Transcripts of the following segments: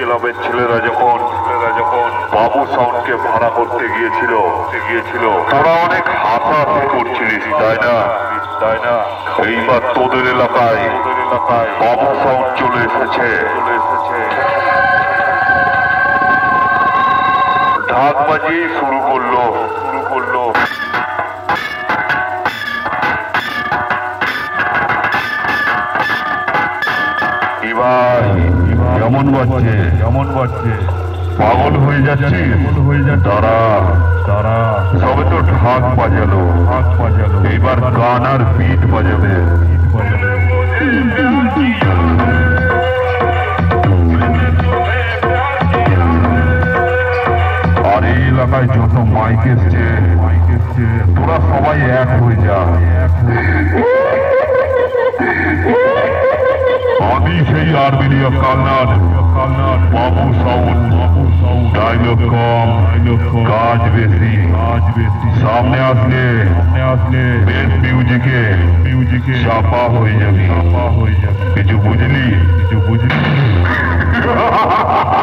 গ্রামের ছেলেরা যখন ছেলেরা যখন বাবু সাউন্ডকে ভাড়া করতে গিয়েছিল গিয়েছিল, তোরা অনেক হাসাহাসি করছিলিস তাই না? তাই না? এইবার তোদের এলাকায় তোদের এলাকায় বাবু সাউন্ড চলে এসেছে। চলে এসেছে। ঢাক বাজিয়ে শুরু করল। শুরু করল। এবার কেমন বাজছে? কেমন বাজছে? পাগল হয়ে যাচ্ছে। হয়ে যাচ্ছে। তারা তারা সবে তো ঢাক বাজালো। ঢাক বাজালো। এবার গান আর বিট বাজাবে। বিট বাজাবে। আর এই এলাকায় যত মাইক এসছে মাইক এসছে। তোরা সবাই এক হয়ে যা। Army of Karnat, Mamu Saud, Dinocom, Kaj Vesi, सामने आसले बेस म्यूज़िक म्यूज़िक छापा हुई जमी बिजू बुजली बिजू बुजली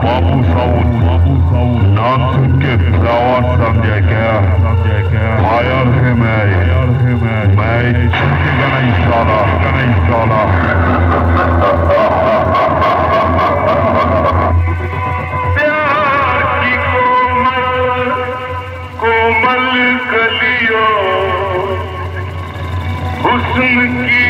बाबू साउंड बाबू साउंड ना कलियो हुस्न की